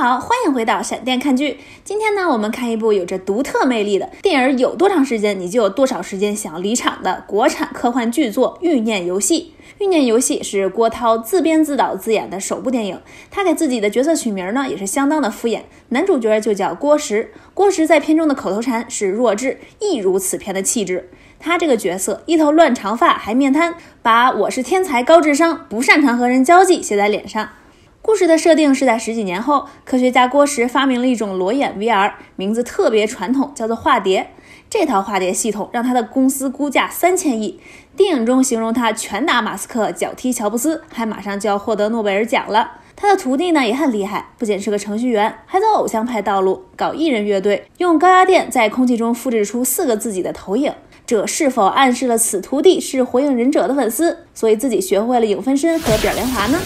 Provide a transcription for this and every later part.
好，欢迎回到闪电看剧。今天呢，我们看一部有着独特魅力的电影，有多长时间你就有多少时间想离场的国产科幻巨作《欲念游戏》。《欲念游戏》是郭涛自编自导自演的首部电影，他给自己的角色取名呢也是相当的敷衍，男主角就叫郭石。郭石在片中的口头禅是“弱智”，一如此片的气质。他这个角色一头乱长发，还面瘫，把我是天才、高智商、不擅长和人交际写在脸上。故事的设定是在十几年后，科学家郭石发明了一种裸眼 VR，名字特别传统，叫做化蝶。这套化蝶系统让他的公司估价三千亿。电影中形容他拳打马斯克，脚踢乔布斯，还马上就要获得诺贝尔奖了。他的徒弟呢也很厉害，不仅是个程序员，还走偶像派道路，搞艺人乐队，用高压电在空气中复制出四个自己的投影。这是否暗示了此徒弟是火影忍者的粉丝，所以自己学会了影分身和表莲华呢？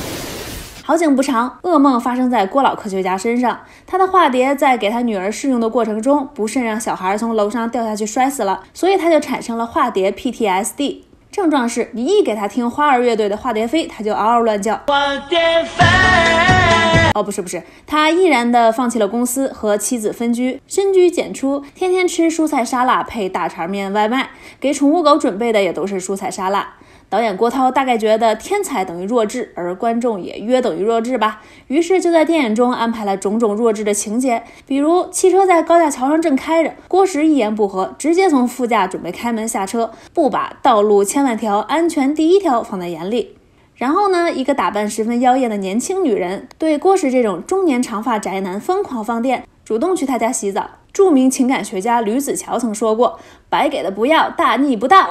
好景不长，噩梦发生在郭老科学家身上。他的化蝶在给他女儿试用的过程中，不慎让小孩从楼上掉下去摔死了，所以他就产生了化蝶 PTSD。症状是你一给他听花儿乐队的《化蝶飞》，他就嗷嗷乱叫。化蝶飞。哦，不是不是，他毅然的放弃了公司，和妻子分居，深居简出，天天吃蔬菜沙拉配大肠面外卖，给宠物狗准备的也都是蔬菜沙拉。导演郭涛大概觉得天才等于弱智，而观众也约等于弱智吧，于是就在电影中安排了种种弱智的情节，比如汽车在高架桥上正开着，郭石一言不合，直接从副驾准备开门下车，不把道路千万条，安全第一条放在眼里。然后呢，一个打扮十分妖艳的年轻女人，对郭石这种中年长发宅男疯狂放电，主动去他家洗澡。著名情感学家吕子乔曾说过：“白给的不要，大逆不道。”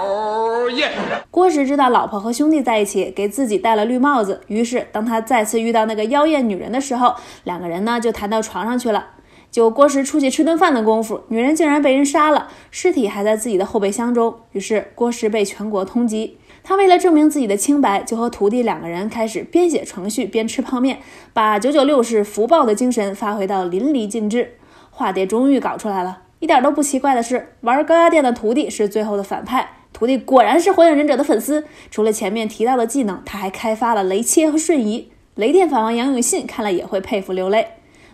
郭石知道老婆和兄弟在一起，给自己戴了绿帽子。于是，当他再次遇到那个妖艳女人的时候，两个人呢就谈到床上去了。就郭石出去吃顿饭的功夫，女人竟然被人杀了，尸体还在自己的后备箱中。于是，郭石被全国通缉。他为了证明自己的清白，就和徒弟两个人开始编写程序边吃泡面，把九九六式福报的精神发挥到淋漓尽致。化蝶终于搞出来了，一点都不奇怪的是，玩高压电的徒弟是最后的反派。徒弟果然是火影忍者的粉丝，除了前面提到的技能，他还开发了雷切和瞬移。雷电法王杨永信看了也会佩服流泪。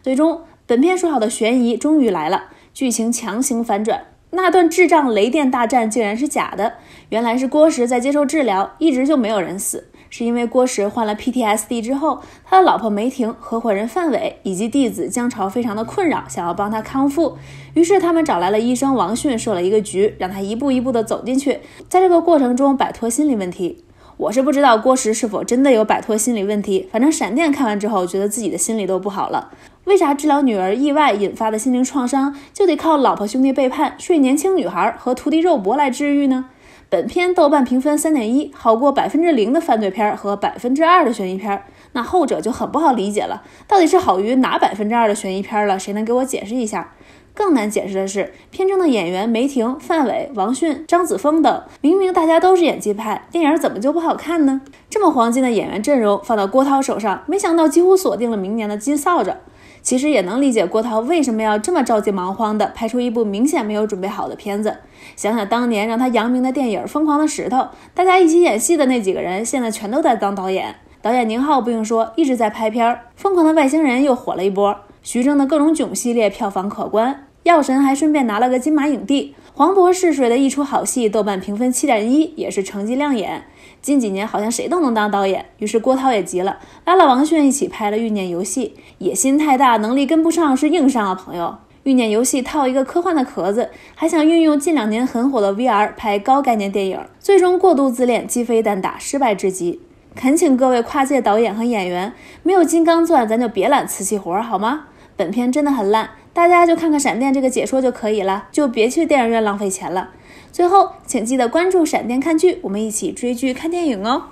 最终，本片说好的悬疑终于来了，剧情强行反转，那段智障雷电大战竟然是假的，原来是郭石在接受治疗，一直就没有人死。是因为郭石患了 PTSD 之后，他的老婆梅婷、合伙人范伟以及弟子江潮非常的困扰，想要帮他康复。于是他们找来了医生王迅，设了一个局，让他一步一步的走进去，在这个过程中摆脱心理问题。我是不知道郭石是否真的有摆脱心理问题，反正闪电看完之后，觉得自己的心理都不好了。为啥治疗女儿意外引发的心灵创伤，就得靠老婆兄弟背叛、睡年轻女孩和徒弟肉搏来治愈呢？本片豆瓣评分三点一，好过百分之零的犯罪片和百分之二的悬疑片，那后者就很不好理解了。到底是好于哪百分之二的悬疑片了？谁能给我解释一下？更难解释的是，片中的演员梅婷、范伟、王迅、张子枫等，明明大家都是演技派，电影怎么就不好看呢？这么黄金的演员阵容放到郭涛手上，没想到几乎锁定了明年的金扫帚。其实也能理解郭涛为什么要这么着急忙慌的拍出一部明显没有准备好的片子。想想当年让他扬名的电影《疯狂的石头》，大家一起演戏的那几个人，现在全都在当导演。导演宁浩不用说，一直在拍片儿，《疯狂的外星人》又火了一波。徐峥的各种囧系列票房可观，药神还顺便拿了个金马影帝。黄渤试水的一出好戏，豆瓣评分七点一，也是成绩亮眼。近几年好像谁都能当导演，于是郭涛也急了，拉了王迅一起拍了《欲念游戏》。野心太大，能力跟不上是硬伤啊，朋友。《欲念游戏》套一个科幻的壳子，还想运用近两年很火的 VR 拍高概念电影，最终过度自恋，鸡飞蛋打，失败至极。恳请各位跨界导演和演员，没有金刚钻，咱就别揽瓷器活好吗？本片真的很烂，大家就看看闪电这个解说就可以了，就别去电影院浪费钱了。最后，请记得关注闪电看剧，我们一起追剧看电影哦。